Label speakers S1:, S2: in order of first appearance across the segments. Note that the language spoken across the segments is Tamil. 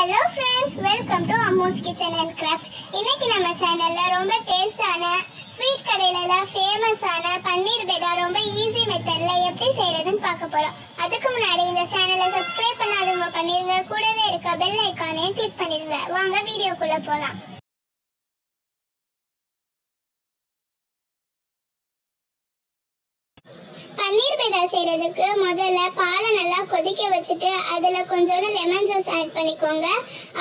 S1: Hello friends welcome to Ammu's kitchen and craft இன்னைக்கு நம்ம சேனல்ல ரொம்ப டேஸ்டான ஸ்வீட் கடையிலலாம் ஃபேமஸான பன்னீர் பேடா ரொம்ப ஈஸி மெத்தடில் எப்படி செய்யறதுன்னு பார்க்க போறோம். அதுக்கு முன்னாடி இந்த சேனலை சப்ஸ்கிரைப் பண்ணாதவங்க பண்ணிருங்க. கூடவே இருக்க பெல் ஐக்கானையும் கிளிக் பண்ணிருங்க. வாங்க வீடியோக்குள்ள போகலாம் பன்னீர் பேடா செய்யறதுக்கு முதல்ல பாலை நல்லா கொதிக்க வச்சுட்டு அதுல கொஞ்சோண்டு லெமன் ஜூஸ் ஆட் பண்ணிக்கோங்க.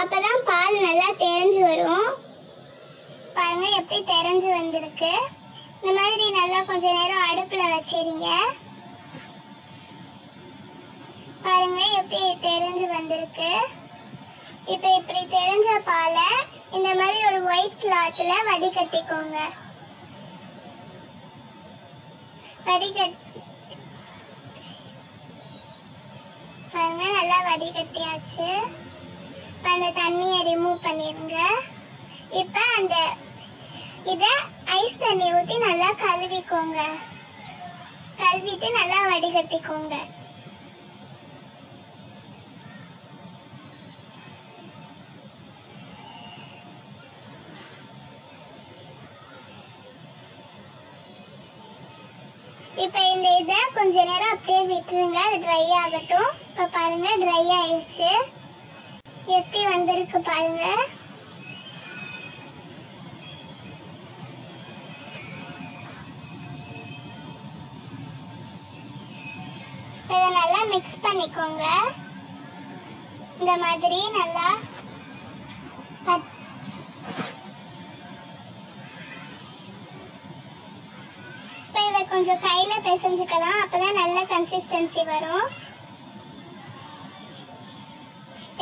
S1: அப்பதான் பால் நல்லா தெரிஞ்சு வரும். பாருங்க எப்படி தெரிஞ்சு வந்திருக்கு. இந்த மாதிரி நல்லா கொஞ்ச நேரம் அடுப்புல வச்சிருங்க. பாருங்க எப்படி தெரிஞ்சு வந்திருக்கு. இப்போ இப்படி தெரிஞ்ச பாலை இந்த மாதிரி ஒரு ஒயிட் கிளாத்ல வடிகட்டிக்கோங்க. வடிகட் பாருங்க நல்லா வடிகட்டியாச்சு இப்போ அந்த தண்ணியை ரிமூவ் பண்ணிருங்க. இப்போ அந்த இதை ஐஸ் தண்ணி ஊற்றி நல்லா கழுவிக்கோங்க. கழுவிட்டு நல்லா வடிகட்டிக்கோங்க இப்போ இந்த இதை கொஞ்ச நேரம் அப்படியே விட்டுருங்க. அது ட்ரை ஆகட்டும். இப்போ பாருங்க ட்ரை ஆயிடுச்சு. எப்படி வந்திருக்கு பாருங்க. இதை நல்லா மிக்ஸ் பண்ணிக்கோங்க. இந்த மாதிரி நல்லா அதை கொஞ்சம் கையில் பிசைஞ்சுக்கலாம். அப்பதான் நல்ல கன்சிஸ்டன்சி வரும்.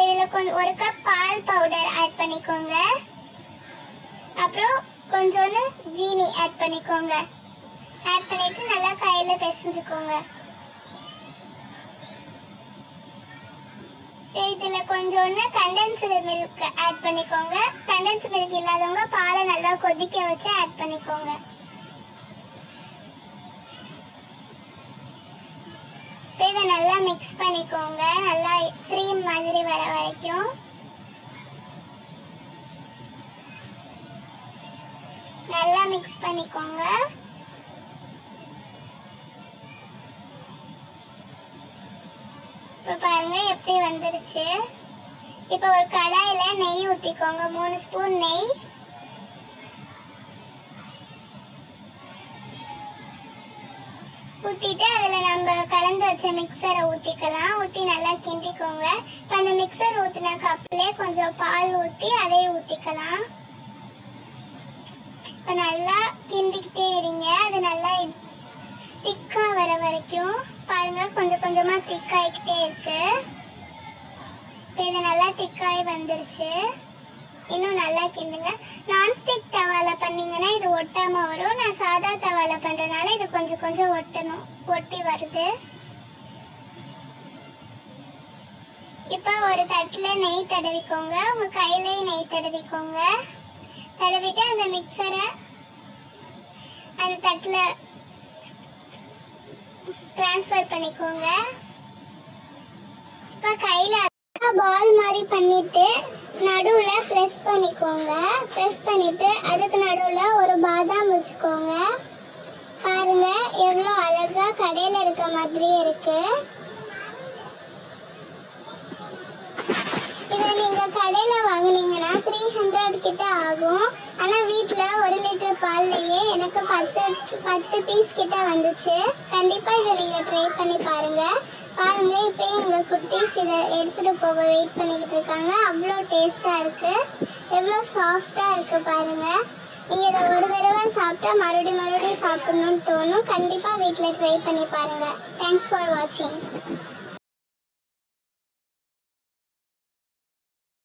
S1: இதில் கொஞ்சம் ஒரு கப் பால் பவுடர் ஆட் பண்ணிக்கோங்க. அப்புறம் கொஞ்சோண்டு ஜீனி ஆட் பண்ணிக்கோங்க. ஆட் பண்ணிட்டு நல்லா கையில் பிசைஞ்சுக்கோங்க. இதில் கொஞ்சோண்டு கண்டென்ஸ்டு மில்க் ஆட் பண்ணிக்கோங்க. கண்டென்ஸ் மில்க் இல்லாதவங்க பாலை நல்லா கொதிக்க வச்சு ஆட் பண்ணிக்கோங்க. இப்போ இதை நல்லா மிக்ஸ் பண்ணிக்கோங்க. நல்லா க்ரீம் மாதிரி வர வரைக்கும். நல்லா மிக்ஸ் பண்ணிக்கோங்க. இப்போ பாருங்க எப்படி வந்துருச்சு. இப்போ ஒரு கடாயில நெய் ஊற்றிக்கோங்க மூணு ஸ்பூன் நெய். ஊற்றிட்டு அதில் நம்ம கலந்து வச்ச மிக்சரை ஊற்றிக்கலாம் ஊற்றி நல்லா கிண்டிக்கோங்க. இப்போ அந்த மிக்சர் ஊற்றின கப்லேயே கொஞ்சம் பால் ஊற்றி அதையும் ஊற்றிக்கலாம் இப்போ நல்லா கிண்டிக்கிட்டே இருங்க. அது நல்லா திக்காக வர வரைக்கும். பாருங்க கொஞ்சம் கொஞ்சமாக திக்காகிக்கிட்டே இருக்கு. இப்போ இது நல்லா திக்காகி வந்துருச்சு. இன்னும் நல்லா கிண்டுங்க. நான்ஸ்டிக் தவால பண்ணீங்கன்னா இது ஒட்டாம வரும். நான் சாதா தவால பண்றதுனால இது கொஞ்சம் கொஞ்சம் ஒட்டணும். ஒட்டி வருது. இப்போ ஒரு தட்டில் நெய் தடவிக்கோங்க. உங்க கையிலேயே நெய் தடவிக்கோங்க. தடவிட்டு அந்த மிக்சரை அந்த தட்டில் ட்ரான்ஸ்ஃபர் பண்ணிக்கோங்க. இப்போ கையில் பால் மாதிரி பண்ணிட்டு நடுவில் ப்ரெஸ் பண்ணிக்கோங்க. ப்ரெஸ் பண்ணிட்டு அதுக்கு நடுவில் ஒரு பாதாம் வச்சுக்கோங்க. பாருங்க எவ்வளோ அழகா கடையில் இருக்க மாதிரி இருக்கு. இதை நீங்கள் கடையில் வாங்குனீங்கன்னா த்ரீ ஹண்ட்ரட் கிட்ட ஆகும். ஆனால் வீட்டில் ஒரு லிட்டர் பால்லையே எனக்கு பத்து பத்து பீஸ் கிட்ட வந்துச்சு. கண்டிப்பாக இதை நீங்கள் ட்ரை பண்ணி பாருங்கள் பாருங்க இப்போ எங்கள் குட்டீஸ் இதை எடுத்துகிட்டு போக வெயிட் பண்ணிக்கிட்டு இருக்காங்க. அவ்வளோ டேஸ்ட்டாக இருக்குது எவ்வளோ சாஃப்டாக இருக்குது பாருங்கள் நீங்கள் இதை ஒரு தடவை சாப்பிட்டா மறுபடியும் மறுபடியும் சாப்பிட்ணுன்னு தோணும். கண்டிப்பாக வீட்டில் ட்ரை பண்ணி பாருங்கள் தேங்க்ஸ் ஃபார் வாட்சிங்